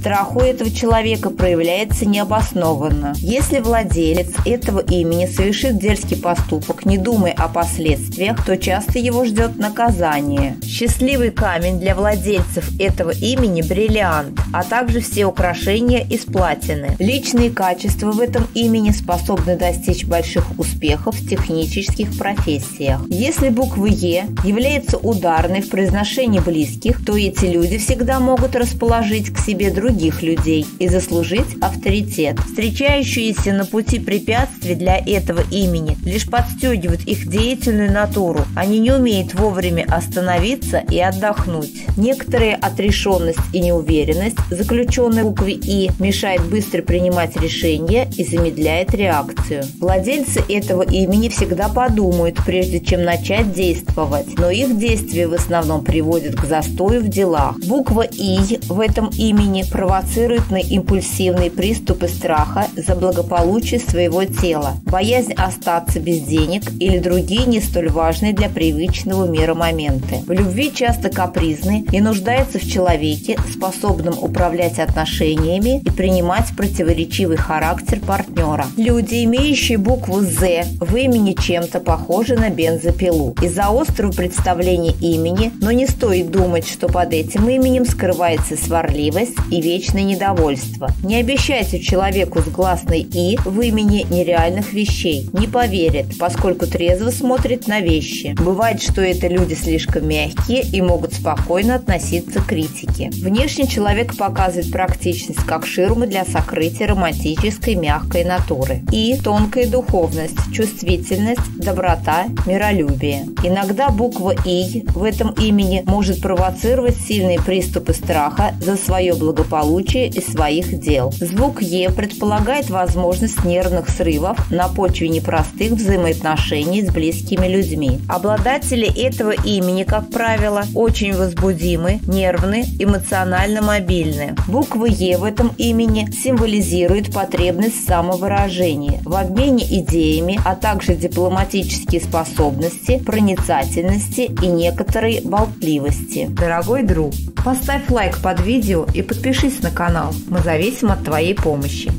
Страх у этого человека проявляется необоснованно. Если владелец этого имени совершит дерзкий поступок, не думая о последствиях, то часто его ждет наказание. Счастливый камень для владельцев этого имени – бриллиант, а также все украшения из платины. Личные качества в этом имени способны достичь больших успехов в технических профессиях. Если буква «Е» является ударной в произношении близких, то эти люди всегда могут расположить к себе других людей и заслужить авторитет. Встречающиеся на пути препятствия для этого имени лишь подстегивают их деятельную натуру. Они не умеют вовремя остановиться и отдохнуть. Некоторая отрешенность и неуверенность, заключенная в букве «И», мешает быстро принимать решения и замедляет реакцию. Владельцы этого имени всегда подумают, прежде чем начать действовать, но их действия в основном приводят к застою в делах. Буква «И» в этом имени провоцирует на импульсивные приступы страха за благополучие своего тела, боязнь остаться без денег или другие не столь важные для привычного мира моменты. В любви часто капризны и нуждаются в человеке, способном управлять отношениями и принимать противоречивый характер партнера. Люди, имеющие букву «З» в имени чем-то похожи на бензопилу. Из-за острого представления имени, но не стоит думать, что под этим именем скрывается сварливость и вечное недовольство. Не обещайте человеку с гласной «и» в имени нереальных вещей. Не поверит, поскольку трезво смотрит на вещи. Бывает, что это люди слишком мягкие и могут спокойно относиться к критике. Внешне человек показывает практичность как ширмы для сокрытия романтической мягкой натуры. И тонкая духовность, чувствительность, доброта, миролюбие. Иногда буква «и» в этом имени может провоцировать сильные приступы страха за свое благополучие и своих дел. Звук «е» предполагает возможность нервных срывов на почве непростых взаимоотношений с близкими людьми. Обладатели этого имени, как правило, очень возбудимы, нервны, эмоционально мобильны. Буква «е» в этом имени символизирует потребность в самовыражении, в обмене идеями, а также дипломатические способности, проницательности и некоторой болтливости. Дорогой друг, поставь лайк под видео и подпишись на канал. Мы зависим от твоей помощи.